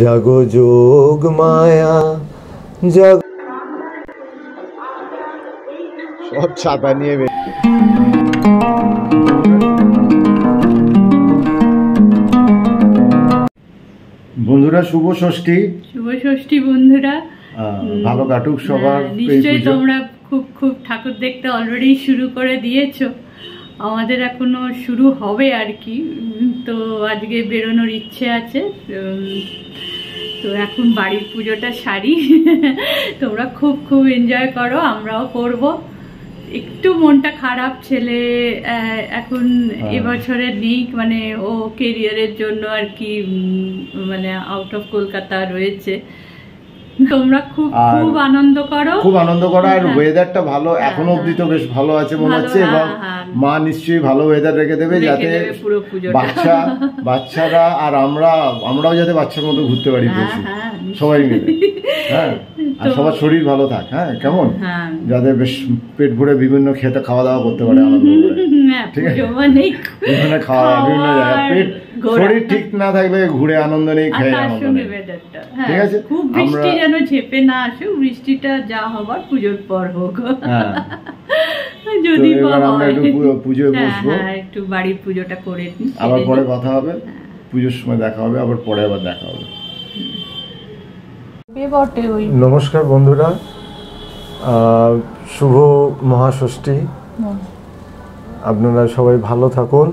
জাগো যোগ মায়া জাগ সব ছাতা নিয়ে বন্ধুরা শুভ ষষ্ঠী। শুভ ষষ্ঠী বন্ধুরা। আহ, ভালো কাটুক সবার হ্যাঁ, এই নিশ্চয়ই। তোমরা খুব খুব ঠাকুর দেখতে অলরেডি শুরু করে দিয়েছ। আমাদের এখনও শুরু হবে আর কি। উম, তো আজকে বেরোনোর ইচ্ছে আছে। তো এখন বাড়ির পুজোটা সারি। তোমরা খুব খুব এনজয় করো আমরাও করব। একটু মনটা খারাপ ছেলে এখন হ্যাঁ। এবছরে নেই মানে ও কেরিয়ারের জন্য আর কি মানে আউট অফ কলকাতা রয়েছে। তোমরা খুব খুব আনন্দ করো খুব আনন্দ করা আর হ্যাঁ। ওয়েদারটা ভালো হ্যাঁ, এখনও অবধি তো বেশ ভালো আছে মনে হচ্ছে এবং হ্যাঁ, হ্যাঁ। মা নিশ্চয়ই ভালো ওয়েদার রেখে দেবে যাতে। বাচ্চা বাচ্চারা আর আমরা আমরাও যাতে বাচ্চার মতো ঘুরতে পারি হ্যাঁ, বেশি হ্যাঁ, সবাই মিলে। হ্যাঁ আর সবার শরীর ভালো থাক হ্যাঁ কেমন? হ্যাঁ। যাতে বেশ পেট ভরে বিভিন্ন খেতে খাওয়া দাওয়া করতে পারে আনন্দ করে। ঠিক আছে। বিভিন্ন খাওয়া দাওয়া, বিভিন্ন জায়গায় পেট শরীর ঠিক না থাকবে ঘুরে আনন্দ নেই খেয়ে আনন্দ নেই। হ্যাঁ, ঠিক আছে? খুব বৃষ্টি যেন ঝেপে না আসে বৃষ্টিটা যা হবার পুজোর পর হোক। হ্যাঁ। যদি আমরা একটু পুজোয় হ্যাঁ, বসবো। একটু বাড়ির পুজোটা করে আবার পরে কথা হবে। পুজোর সময় দেখা হবে আবার পরে আবার দেখা হবে। নমস্কার বন্ধুরা শুভ মহাষষ্ঠী। আপনারা সবাই ভালো থাকুন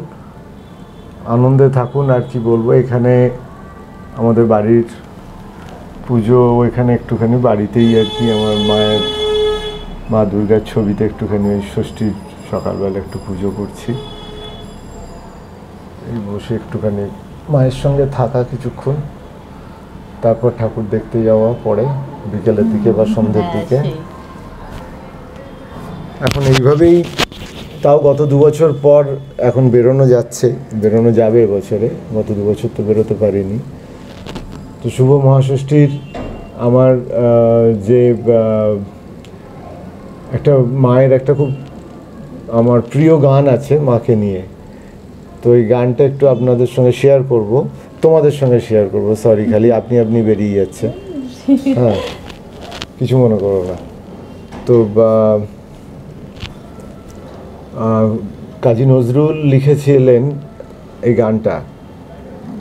আনন্দে থাকুন আর কি বলব এখানে আমাদের বাড়ির পুজো এখানে একটুখানি বাড়িতেই আর কি আমার মায়ের মা দুর্গার ছবিতে একটুখানি ওই ষষ্ঠীর সকালবেলা একটু পুজো করছি। এই বসে একটুখানি মায়ের সঙ্গে থাকা কিছুক্ষণ। তারপর ঠাকুর দেখতে যাওয়া পরে বিকেলের দিকে বা সন্ধ্যের হ্যাঁ, দিকে। এখন এইভাবেই তাও গত দু বছর পর এখন বেরোনো যাচ্ছে বেরোনো যাবে এবছরে গত দু বছর তো বেরোতে পারিনি। তো শুভ মহাষষ্ঠীর আমার যে একটা মায়ের একটা খুব আমার প্রিয় গান আছে মাকে নিয়ে। তো এই গানটা একটু আপনাদের সঙ্গে শেয়ার করব। তোমাদের সঙ্গে শেয়ার করব। সরি খালি আপনি আপনি বেরিয়ে যাচ্ছে। হ্যাঁ কিছু মনে করো না। তো কাজী নজরুল লিখেছিলেন এই গানটা।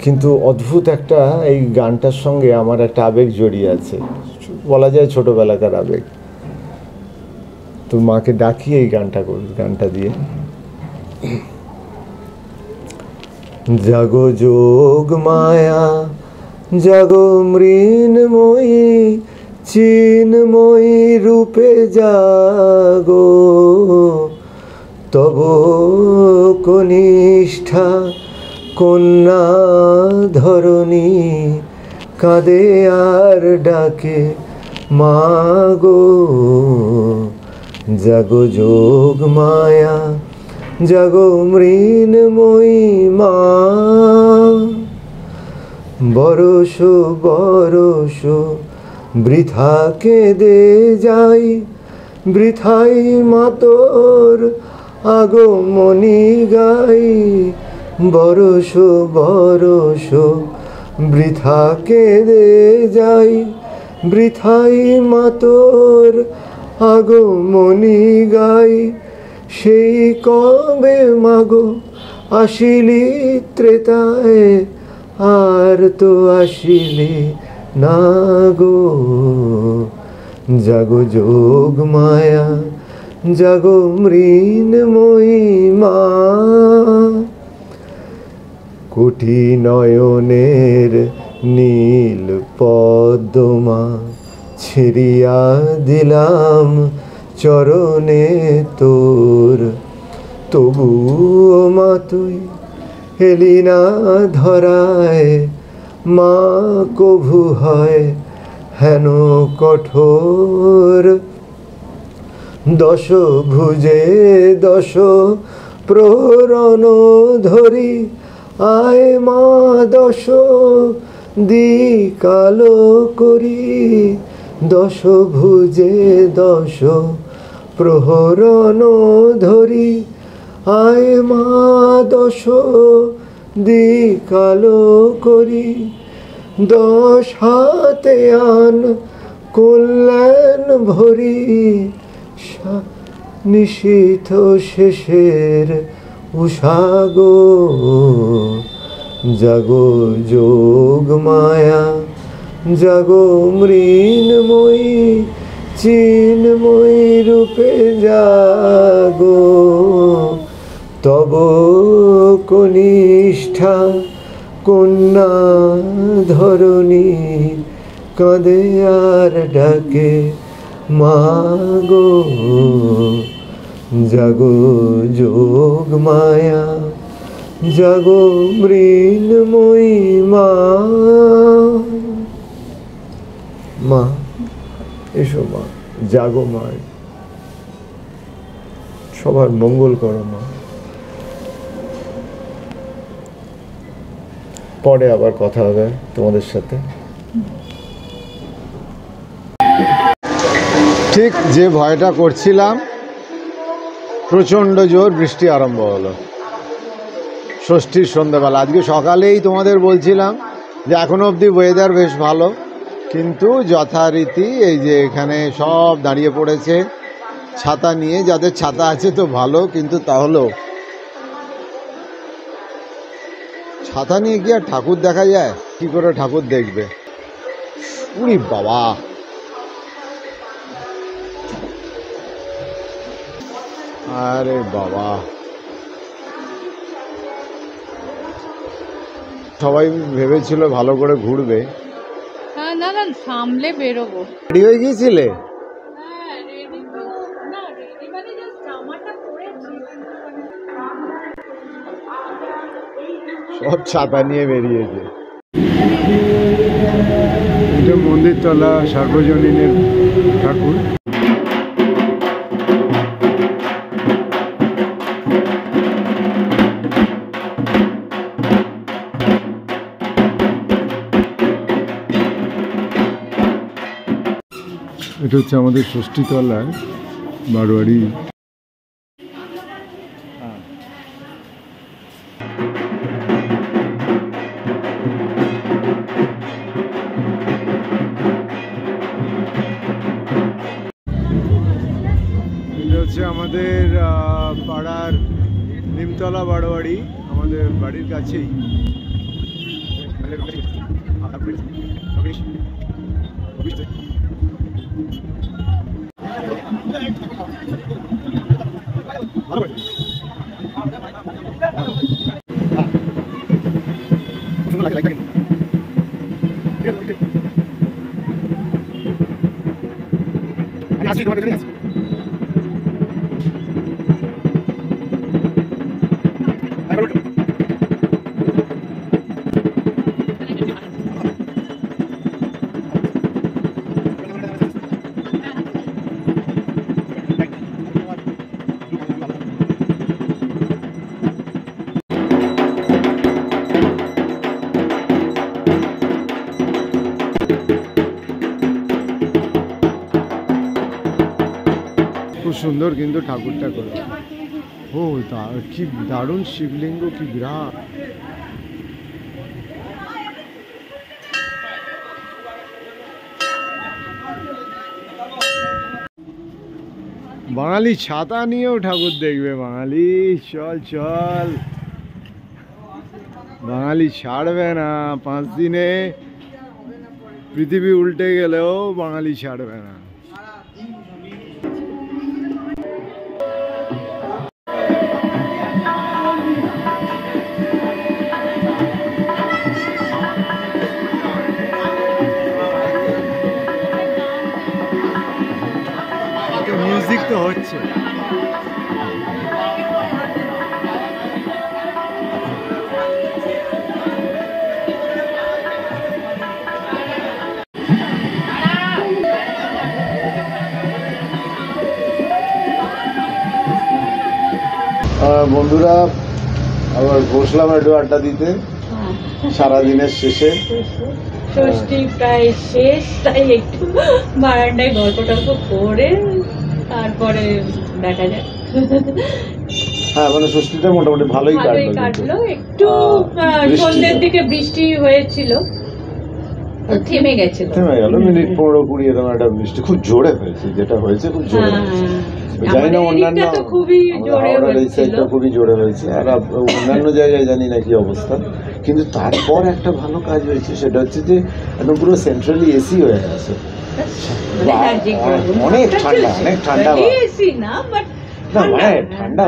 কিন্তু অদ্ভুত একটা এই গানটার সঙ্গে আমার একটা আবেগ জড়িয়ে আছে। বলা যায় ছোটোবেলাকার আবেগ। তো মাকে ডাকি এই গানটা গানটা দিয়ে। জাগো যোগ মায়া, জাগো মৃন্ময়ী চিন্ময়ী রূপে জাগো। তব কনিষ্ঠা কন্যা ধরণী, কাঁদে আর ডাকে মাগো জাগো যোগ মায়া জাগো মৃন্ময়ী মা বরস বরস বৃথা কেঁদে যাই। বৃথাই মাতর আগমনি গাই। বরস বরস বৃথা কেঁদে যাই। বৃথাই মাতর আগমনি গাই। সেই কবে মাগো আসিলি ত্রেতায়? আর তো আসিলি না গো। জাগো যোগ মায়া, জাগো মৃন্ময়ী মা কোটি নয়নের নীল পদ্মা ছিড়িয়া দিলাম চরণে তোর। তবুও মা তুই এলি না ধরায়, মা কভু হয় হেন কঠোর। দশ ভুজে দশ প্রহরণ ধরি, আয় মা দশ দিকালো করি। দশ ভুজে দশ প্রহরণ ধরি, আয় মা দশ দিকালো করি। দশ হাতে আন কল্যাণ ভরি নিশীথ শেষের উষাগো জাগো যোগ মায়া, জাগো মৃন্ময়ী চিন্ময়ী রূপে জাগো। তব কনিষ্ঠা কন্যা ধরণী কাঁদে আর ডাকে, মাগো, জাগো যোগ মায়া, জাগো মৃন্ময়ী মা মা এসো মা, জাগো মা। সবার মঙ্গল করো মা। পরে আবার কথা হবে তোমাদের সাথে। ঠিক যে ভয়টা করছিলাম, প্রচণ্ড জোর বৃষ্টি আরম্ভ হলো। ষষ্ঠীর সন্ধ্যাবেলা। আজকে সকালেই তোমাদের বলছিলাম যে এখনও অবধি ওয়েদার বেশ ভালো। কিন্তু যথারীতি এই যে এখানে সব দাঁড়িয়ে পড়েছে, ছাতা নিয়ে, যাদের ছাতা আছে তো ভালো, কিন্তু তাহলেও ছাতা নিয়ে কি আর ঠাকুর দেখা যায়, কি করে ঠাকুর দেখবে? উরি বাবা! আরে বাবা! সবাই ভেবেছিল ভালো করে ঘুরবে। হ্যাঁ না না সামলে বেরোবো। রেডি হয়ে গিয়েছিলে? হ্যাঁ মানে সব ছাতা নিয়ে বেরিয়েছে। এটা মন্দিরতলা সার্বজনীনের ঠাকুর। এটা হচ্ছে আমাদের ষষ্ঠীতলায় বারোয়ারি। হচ্ছে আমাদের পাড়ার নিমতলা বারোয়ারি আমাদের বাড়ির কাছেই। খুব সুন্দর কিন্তু ঠাকুরটা করে। ও কি দারুণ শিবলিঙ্গ, কি বিরাট। বাঙালি ছাতা নিয়েও ঠাকুর দেখবে, বাঙালি। চল চল। বাঙালি ছাড়বে না, পাঁচ দিনে পৃথিবী উল্টে গেলেও বাঙালি ছাড়বে না। মিউজিক বন্ধুরা আবার বসলাম একটু আড্ডা দিতে। সারাদিনের শেষে। ষষ্ঠী প্রায় শেষ তাই একটু বারান্দায় গল্প টল্প করে তারপরে দেখা যাক। হ্যাঁ মানে ষষ্ঠীটা মোটামুটি ভালোই কাটলো কাটলো। একটু সন্ধ্যের দিকে বৃষ্টি হয়েছিল। থেমে গেছিল। থেমে গেল। মিনিট পনেরো কুড়ি এরকম একটা বৃষ্টি খুব জোরে হয়েছে। যেটা হয়েছে খুব জোরে হ্যাঁ, হয়েছে। হ্যাঁ। জানি না অন্যান্য খুবই জোরে সাইডটা খুবই জোরে হয়েছে। আর অন্যান্য জায়গায় জানি না কি অবস্থা। কিন্তু তারপর একটা ভালো কাজ হয়েছে সেটা হচ্ছে যে একদম পুরো সেন্ট্রালি এসি হয়ে গেছে। মানে অনেক ঠান্ডা, অনেক ঠান্ডা Really না, but ঠান্ডা। মানে হ্যাঁ,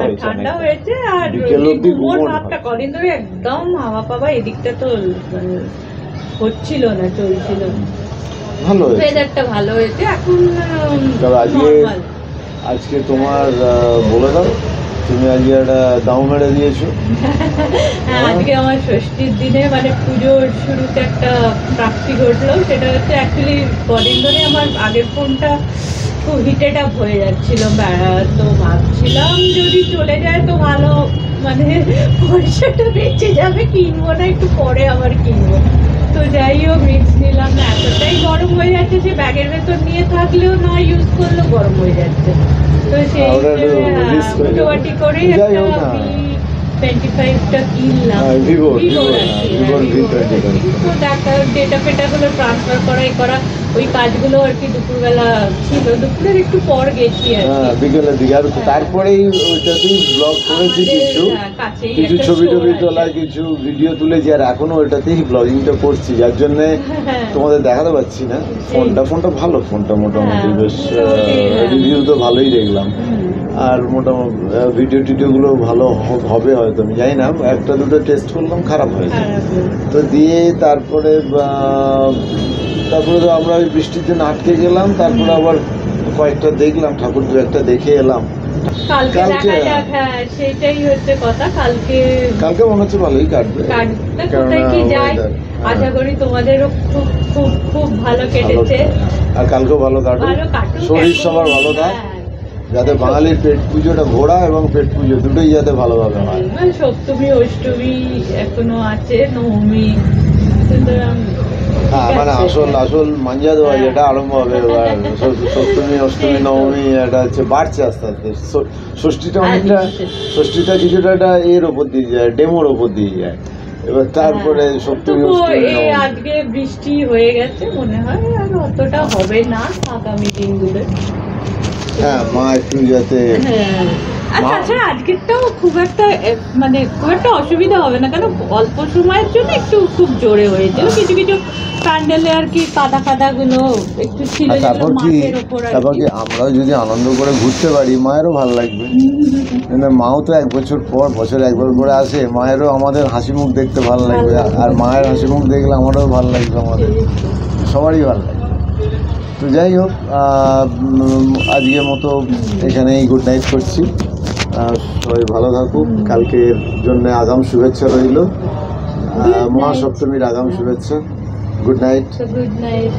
হয়েছে ঠান্ডা হয়েছে আর বিকেল ওই অবধি গুমোট গুমোট ভাবটা কদিন ধরে একদম হাওয়া পাওয়া এদিকটা তো মানে হচ্ছিল না চলছিল। না ভালো ওয়েদারটা ভালো হয়েছে এখন আজকে- আজকে তোমার বলে দাও। তুমি আজকে একটা দাম মেরে দিয়েছ। হ্যাঁ আজকে আমার ষষ্ঠীর দিনে মানে পুজোর শুরুতে একটা প্রাপ্তি ঘটলো, সেটা হচ্ছে অ্যাকচুয়ালি কদিন ধরে আমার আগের ফোনটা খুব হিটেড আপ হয়ে যাচ্ছিল তো ভাবছিলাম যদি চলে যায় তো ভালো মানে পয়সাটা বেঁচে যাবে কিনবো না একটু পরে আবার কিনবো। তো যাই হোক রিস্ক নিলাম না, এতটাই গরম হয়ে যাচ্ছে যে ব্যাগের ভেতর নিয়ে থাকলেও না ইউজ করলেও গরম হয়ে যাচ্ছে। তো সেই আর ওটা একটু হিসেবে, হ্যাঁ, risk হয়ে যাবে। মোটামুটি করে যাই একটা হোক না। টোয়েন্টি ফাইভটা কিনলাম। হ্যাঁ, Vivo, Vivo Vivo, আর হ্যাঁ, কি, Vivo হ্যাঁ, V Vivo আর তো দেখা ডেটা ফেটাগুলো ট্রান্সফার করা এ করা ওই কাজগুলো আর কি দুপুরবেলা ছিল। দুপুরের একটু পর গেছি আর হ্যাঁ বিকেলের দিকে। আর তারপরেই ওইটাতেই ব্লগ করেছি কিছু। কিছু ছবি টবি তোলা কিছু ভিডিও তুলেছি। আর এখনও ওইটাতেই ব্লগিংটা করছি। যার জন্য হ্যাঁ। তোমাদের দেখাতে পাচ্ছি না। ফোনটা ফোনটা ভালো। ফোনটা মোটামুটি হ্যাঁ, বেশ। রিভিউ তো ভালোই দেখলাম। আর মোটামুটি ভিডিও টিডিওগুলো ভালো হবে হয়তো আমি জানি না। একটা দুটো টেস্ট করলাম খারাপ হয়েছে তো দিয়ে তারপরে তারপরে তো আমরা ওই বৃষ্টির জন্য আটকে গেলাম তারপরে আবার কয়েকটা দেখলাম ঠাকুর দু একটা দেখে এলাম। কালকে হ্যাঁ সেটাই হচ্ছে কথা। কালকে কালকে মনে হচ্ছে ভালোই কাটবে। কোথায় কি হ্যাঁ, আশা করি তোমাদেরও খুব খুব খুব ভালো কেটেছে। আর কালকেও ভালো কাটবে শরীর সবার ভালো থাক। হ্যাঁ। যাতে বাঙালির পেট পুজোটা ঘোড়া এবং পেট পুজো দুটোই যাতে ভালোভাবে হয়। মানে সপ্তমী অষ্টমী এখনও আছে নবমী। হ্যাঁ মানে আসল আসল মাঞ্জা দেওয়া হ্যাঁ। যেটা আরম্ভ হবে এবার সপ্তমী অষ্টমী নবমী এটা হচ্ছে বাড়ছে আস্তে আস্তে। ষষ্ঠীটা হ্যাঁ, অনেকটা ষষ্ঠীটা কিছুটা একটা এর ওপর দিয়ে যায় ডেমোর ওপর দিয়ে যায়। এবার তারপরে হ্যাঁ। সপ্তমী অষ্টমী নবমী। আজকে বৃষ্টি হয়ে গেছে মনে হয় আর অতটা হবে না আগামী দিনগুলো হ্যাঁ মা একটু যাতে তাছাড়া আজকেরটাও খুব একটা মানে খুব একটা অসুবিধা হবে না কেন অল্প সময়ের জন্য একটু খুব জোরে হয়েছিল কিছু কিছু প্যান্ডেলে আর কি কাদা কাদা গুলো একটু ছিল তারপর কি তারপর আমরাও যদি আনন্দ করে ঘুরতে পারি মায়েরও ভালো লাগবে। মানে মাও তো এক বছর পর বছর একবার করে আসে মায়েরও আমাদের হাসি মুখ দেখতে ভালো লাগবে। ভালো লাগবে। আর মায়ের হাসি মুখ দেখলে আমারও ভালো লাগবে আমাদের। সবারই ভালো লাগবে। তো যাই হোক আজকের মতো এখানেই গুড নাইট করছি। সবাই ভালো থাকুক। কালকের জন্য আগাম শুভেচ্ছা রইল. মহাসপ্তমীর আগাম শুভেচ্ছা। Good night good night